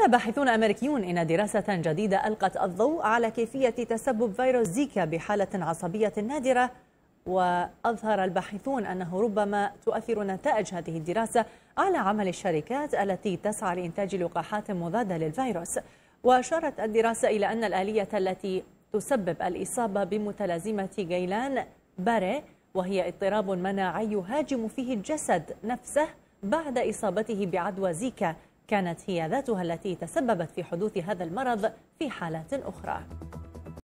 قال باحثون أمريكيون إن دراسة جديدة ألقت الضوء على كيفية تسبب فيروس زيكا بحالة عصبية نادرة. وأظهر الباحثون أنه ربما تؤثر نتائج هذه الدراسة على عمل الشركات التي تسعى لإنتاج لقاحات مضادة للفيروس. وأشارت الدراسة إلى أن الآلية التي تسبب الإصابة بمتلازمة جيلان باري وهي اضطراب مناعي يهاجم فيه الجسد نفسه بعد إصابته بعدوى زيكا. كانت هي ذاتها التي تسببت في حدوث هذا المرض في حالات أخرى.